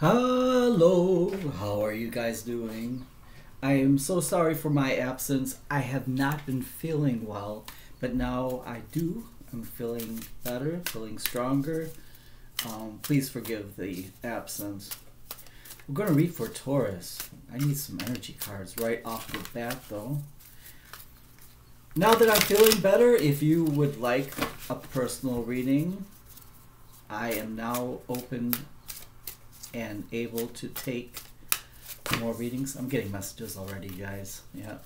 Hello, how are you guys doing? I am so sorry for my absence. I have not been feeling well, but now I do. I'm feeling better, feeling stronger. Um, please forgive the absence. We're going to read for Taurus. I need some energy cards right off the bat, though. Now that I'm feeling better, if you would like a personal reading, I am now open and able to take more readings. I'm getting messages already, guys. Yeah.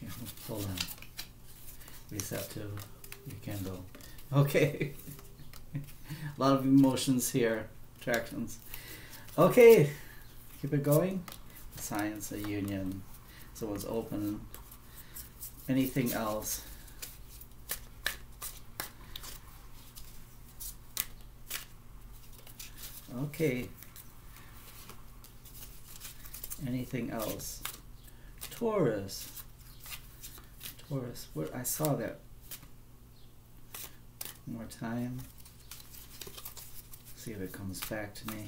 Here, hold on. Reset to your candle. Okay. A lot of emotions here. Attractions. Okay. Keep it going. Science, a union. So it's open. Anything else? Okay. Anything else? Taurus. Taurus. What I saw that. More time. See if it comes back to me.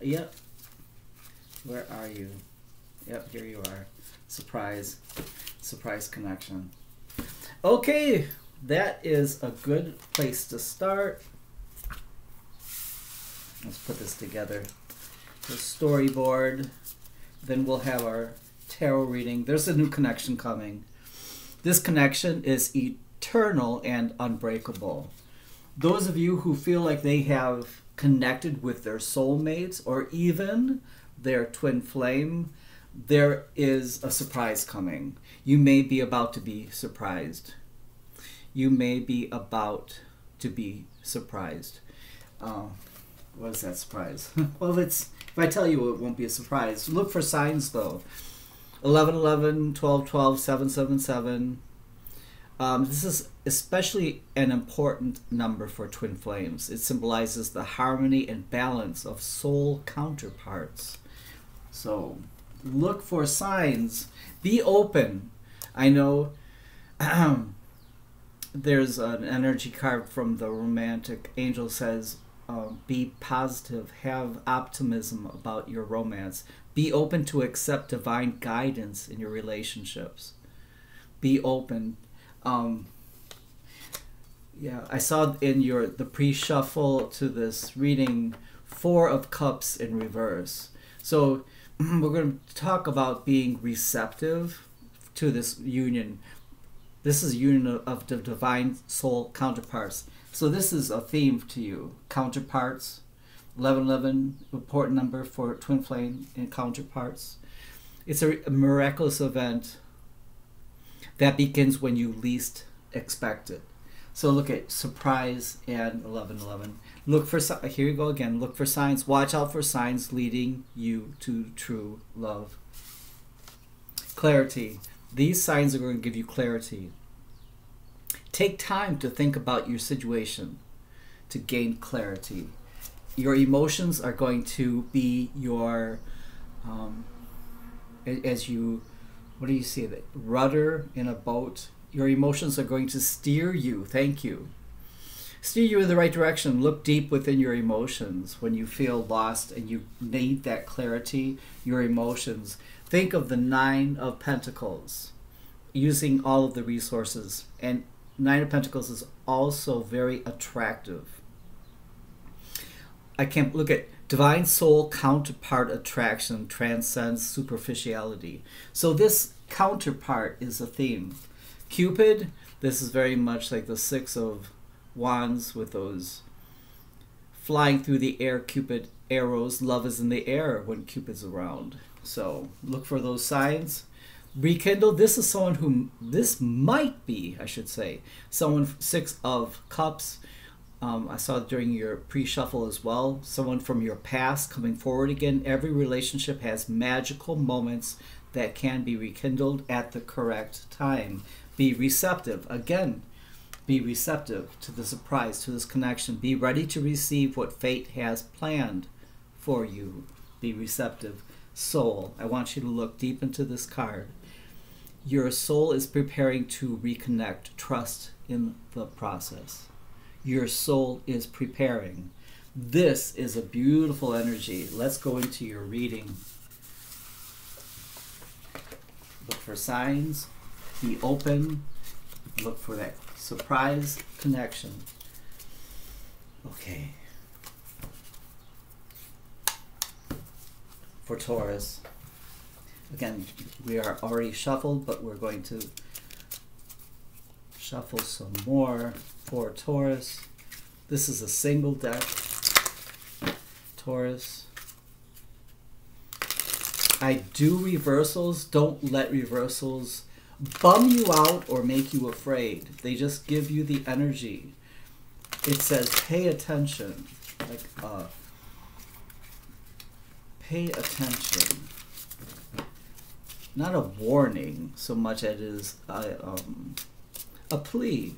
Yep. Where are you? Yep, here you are. Surprise. Surprise connection. Okay, that is a good place to start. Let's put this together. The storyboard. Then we'll have our tarot reading. There's a new connection coming. This connection is eternal and unbreakable. Those of you who feel like they have connected with their soulmates or even their twin flame, there is a surprise coming. You may be about to be surprised. You may be about to be surprised. Uh, what is that surprise? well, it's if I tell you, it won't be a surprise. Look for signs though. 11 11, 12 12, 7 7 7. Um, this is especially an important number for twin flames. It symbolizes the harmony and balance of soul counterparts. So look for signs. Be open. I know there's an energy card from the romantic angel says um, be positive, have optimism about your romance, be open to accept divine guidance in your relationships. Be open. Um, yeah, I saw in your the pre-shuffle to this reading four of cups in reverse. So we're going to talk about being receptive to this union. This is a union of the divine soul counterparts so this is a theme to you. Counterparts. 1111, report number for twin flame and counterparts. It's a, a miraculous event that begins when you least expect it. So look at surprise and 1111. Look for here you go again. Look for signs. Watch out for signs leading you to true love. Clarity. These signs are going to give you clarity. Take time to think about your situation to gain clarity. Your emotions are going to be your, um, as you, what do you say, rudder in a boat. Your emotions are going to steer you. Thank you. Steer you in the right direction. Look deep within your emotions when you feel lost and you need that clarity. Your emotions. Think of the Nine of Pentacles using all of the resources and Nine of Pentacles is also very attractive. I can't look at divine soul counterpart attraction transcends superficiality. So this counterpart is a theme. Cupid, this is very much like the Six of Wands with those flying through the air Cupid arrows. Love is in the air when Cupid's around. So look for those signs rekindle. This is someone who this might be i should say someone six of cups. Um, i saw during your pre-shuffle as well someone from your past coming forward again. Every relationship has magical moments that can be rekindled at the correct time. Be receptive. Again be receptive to the surprise to this connection. Be ready to receive what fate has planned for you. Be receptive soul. I want you to look deep into this card your soul is preparing to reconnect. Trust in the process. Your soul is preparing This is a beautiful energy. Let's go into your reading. Look for signs, be open, look for that surprise connection. Okay. For Taurus, again, we are already shuffled, but we're going to shuffle some more for Taurus. This is a single deck. Taurus. I do reversals. Don't let reversals bum you out or make you afraid. They just give you the energy. It says pay attention. Like, uh, pay attention. Not a warning so much as it is a, um, a plea.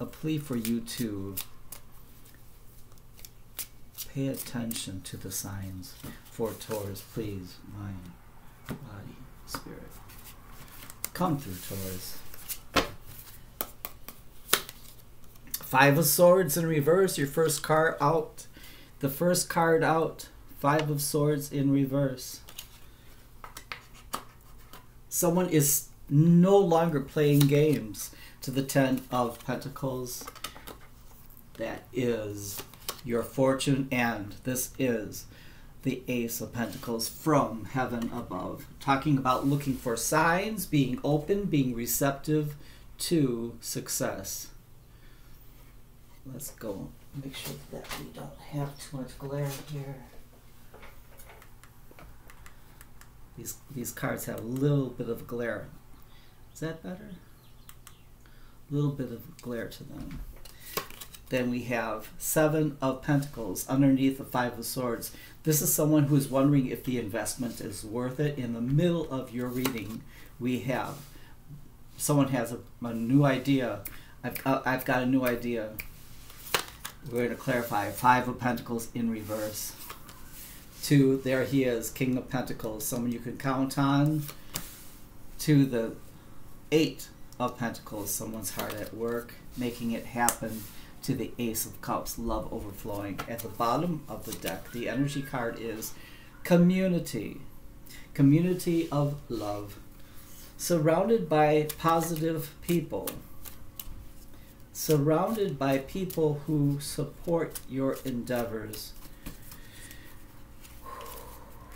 A plea for you to pay attention to the signs for Taurus, please, mind, body, spirit. Come through, Taurus. Five of Swords in reverse, your first card out. The first card out, Five of Swords in reverse. Someone is no longer playing games to the Ten of Pentacles. That is your fortune, and this is the Ace of Pentacles from heaven above. Talking about looking for signs, being open, being receptive to success. Let's go make sure that we don't have too much glare here. These, these cards have a little bit of glare. Is that better? A little bit of glare to them. Then we have Seven of Pentacles underneath the Five of Swords. This is someone who is wondering if the investment is worth it. In the middle of your reading, we have someone has a, a new idea. I've, uh, I've got a new idea. We're going to clarify Five of Pentacles in reverse. Two, there he is, King of Pentacles, someone you can count on. To the Eight of Pentacles, someone's hard at work, making it happen to the Ace of Cups, love overflowing. At the bottom of the deck, the energy card is community. Community of love. Surrounded by positive people. Surrounded by people who support your endeavors.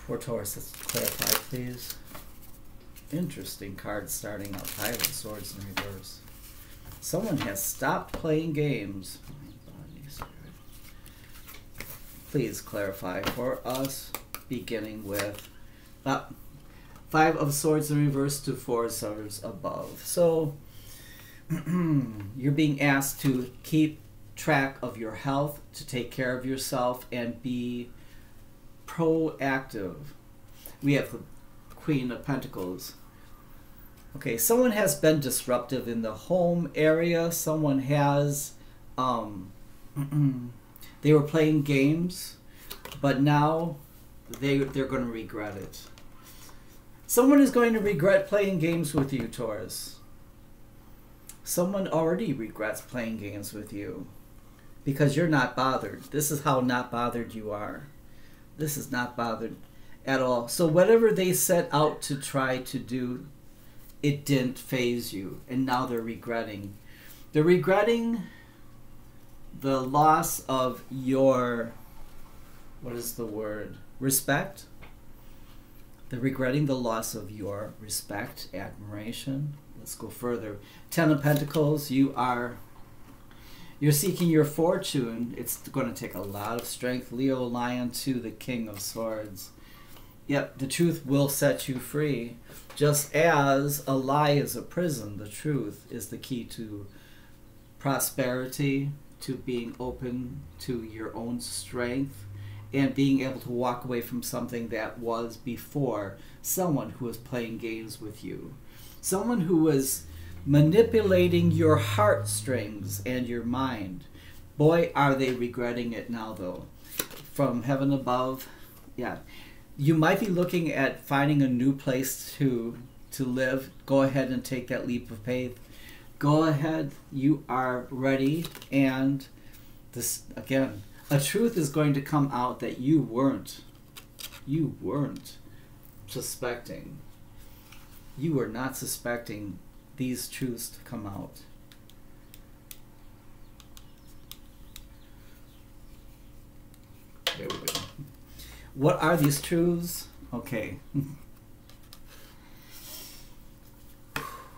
For Taurus, let's clarify, please. Interesting card starting out. Five of Swords in reverse. Someone has stopped playing games. Please clarify for us, beginning with uh, Five of Swords in reverse to Four of Swords above. So you're being asked to keep track of your health, to take care of yourself, and be proactive. We have the Queen of Pentacles. Okay, someone has been disruptive in the home area. Someone has, um, they were playing games, but now they they're going to regret it. Someone is going to regret playing games with you, Taurus. Someone already regrets playing games with you because you're not bothered. This is how not bothered you are. This is not bothered at all. So whatever they set out to try to do it didn't faze you and now they're regretting. They're regretting the loss of your what is the word respect? They're regretting the loss of your respect admiration. Let's go further. Ten of pentacles you are you're seeking your fortune. It's going to take a lot of strength. Leo lion to the king of swords. Yep the truth will set you free. Just as a lie is a prison, the truth is the key to prosperity, to being open to your own strength, and being able to walk away from something that was before someone who was playing games with you. Someone who was manipulating your heartstrings and your mind. Boy, are they regretting it now, though. From heaven above, yeah. You might be looking at finding a new place to to live. Go ahead and take that leap of faith. Go ahead. You are ready. And this again a truth is going to come out that you weren't. You weren't suspecting. You were not suspecting these truths to come out. There we go. What are these truths? Okay.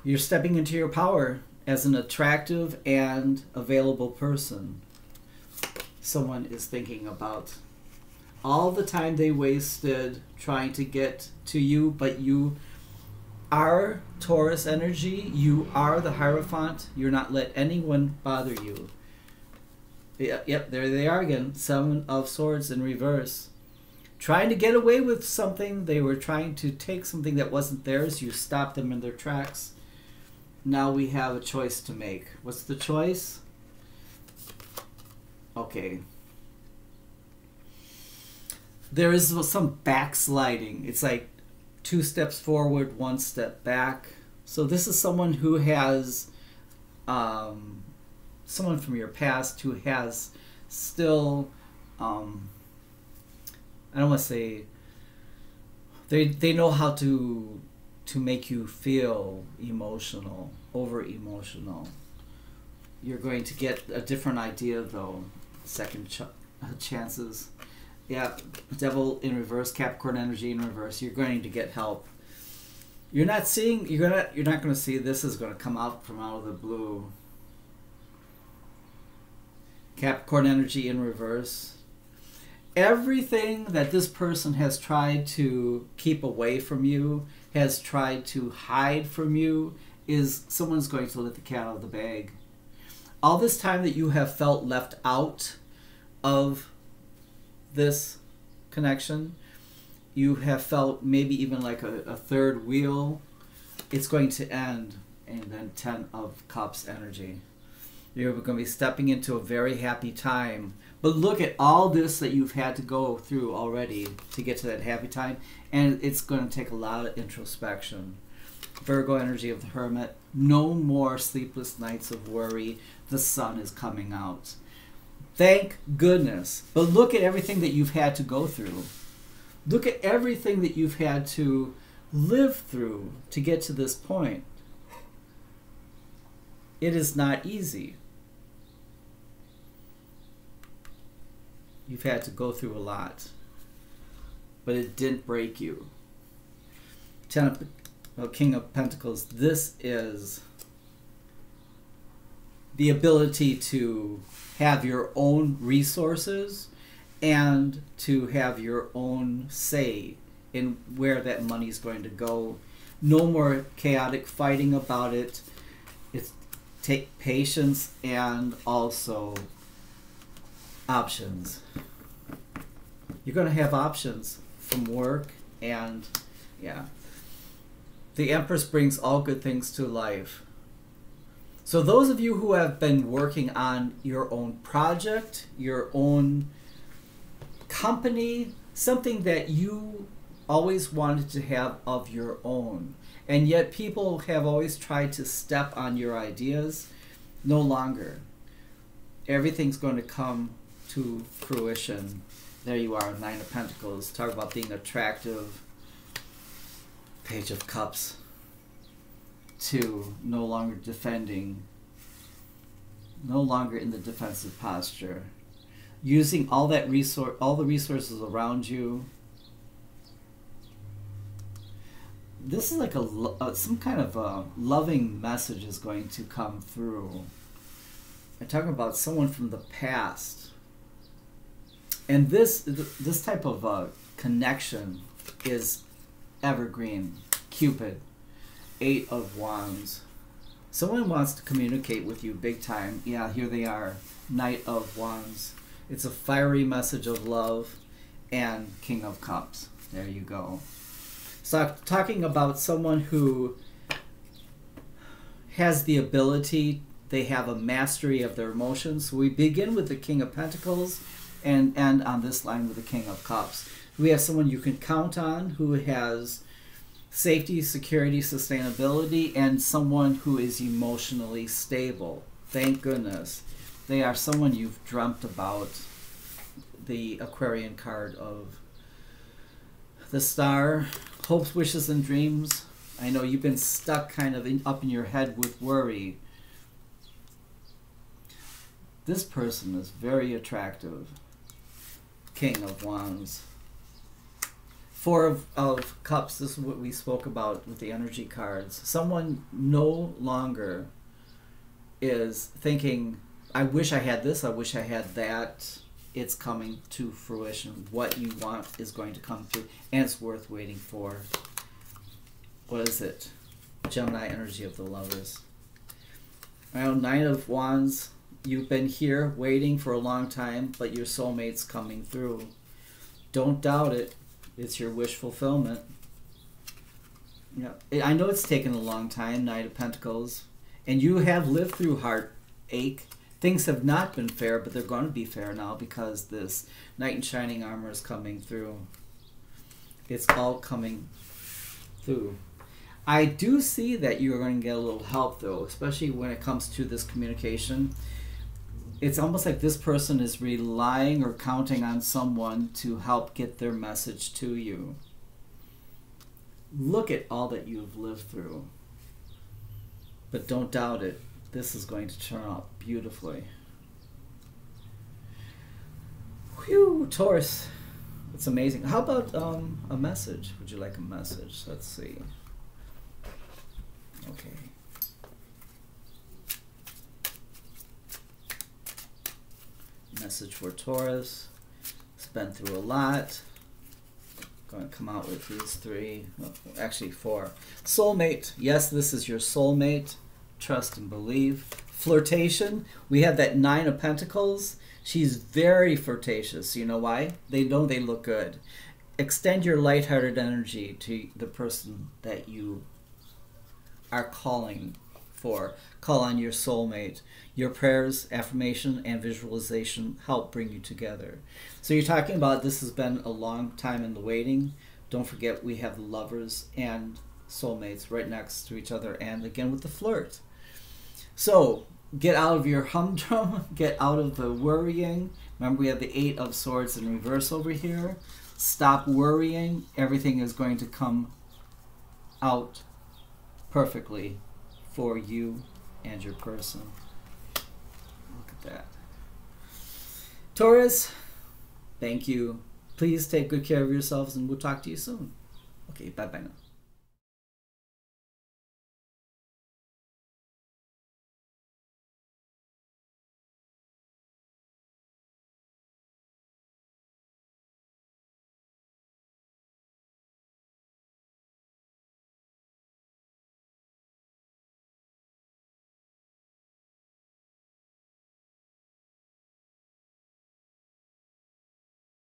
You're stepping into your power as an attractive and available person. Someone is thinking about all the time they wasted trying to get to you, but you are Taurus energy. You are the Hierophant. You're not let anyone bother you. Yep, yep, there they are again. Seven of Swords in reverse. Trying to get away with something. They were trying to take something that wasn't theirs. You stopped them in their tracks. Now we have a choice to make. What's the choice? Okay. There is some backsliding. It's like two steps forward, one step back. So this is someone who has, um, someone from your past who has still, um, I don't want to say, they they know how to to make you feel emotional, over emotional. You're going to get a different idea though second ch- chances. Yeah, Devil in reverse, Capricorn energy in reverse. You're going to get help. You're not seeing. You're gonna. You're not going to see this is going to come out from out of the blue. Capricorn energy in reverse. Everything that this person has tried to keep away from you, has tried to hide from you, is someone's going to let the cat out of the bag. All this time that you have felt left out of this connection, you have felt maybe even like a, a third wheel, it's going to end and then 10 of cups energy. You're going to be stepping into a very happy time. But look at all this that you've had to go through already to get to that happy time, and it's going to take a lot of introspection. Virgo energy of the Hermit. No more sleepless nights of worry. The sun is coming out. Thank goodness. But look at everything that you've had to go through. Look at everything that you've had to live through to get to this point. It is not easy. You've had to go through a lot, but it didn't break you. Ten of, well, oh, King of Pentacles. This is the ability to have your own resources and to have your own say in where that money is going to go. No more chaotic fighting about it. It's take patience and also options. You're going to have options from work and yeah. The Empress brings all good things to life. So those of you who have been working on your own project, your own company, something that you always wanted to have of your own, and yet people have always tried to step on your ideas, no longer. Everything's going to come to fruition. There you are, Nine of Pentacles. Talk about being attractive. Page of Cups to no longer defending, no longer in the defensive posture, using all that resource, all the resources around you. This is like a uh, some kind of a loving message is going to come through. I'm talking about someone from the past, and this this type of uh, connection is evergreen. Cupid Eight of Wands. Someone wants to communicate with you big time. Yeah, here they are. Knight of Wands. It's a fiery message of love and King of Cups. There you go. So, talking about someone who has the ability, they have a mastery of their emotions. we begin with the King of Pentacles and end on this line with the King of Cups. We have someone you can count on who has safety, security, sustainability, and someone who is emotionally stable. Thank goodness. They are someone you've dreamt about. the Aquarian card of the star, hopes, wishes, and dreams. I know you've been stuck kind of in, up in your head with worry. This person is very attractive. King of Wands. Four of, of Cups, this is what we spoke about with the energy cards. Someone no longer is thinking, I wish I had this, I wish I had that. It's coming to fruition. What you want is going to come through, and it's worth waiting for. What is it? Gemini energy of the lovers. Well, Nine of Wands, you've been here waiting for a long time, but your soulmate's coming through. Don't doubt it. It's your wish fulfillment. Yeah, I know it's taken a long time, Knight of Pentacles, and you have lived through heartache. Things have not been fair, but they're going to be fair now because this Knight in Shining Armor is coming through. It's all coming through. I do see that you're going to get a little help, though, especially when it comes to this communication. It's almost like this person is relying or counting on someone to help get their message to you. Look at all that you've lived through. But don't doubt it. This is going to turn out beautifully. Whew, Taurus. It's amazing. How about um, a message? Would you like a message? Let's see. Okay. Message for Taurus. It's been through a lot. Going to come out with these three, actually four. Soulmate. Yes, this is your soulmate. Trust and believe. Flirtation. We have that Nine of Pentacles. She's very flirtatious. You know why? They know they look good. Extend your lighthearted energy to the person that you are calling for. Call on your soulmate. Your prayers, affirmation, and visualization help bring you together. So you're talking about this has been a long time in the waiting. Don't forget we have the lovers and soulmates right next to each other, and again with the flirt. So get out of your humdrum, get out of the worrying. Remember, we have the Eight of Swords in reverse over here. Stop worrying. Everything is going to come out perfectly for you and your person. Look at that. Taurus, thank you. Please take good care of yourselves and we'll talk to you soon. Okay, bye bye now.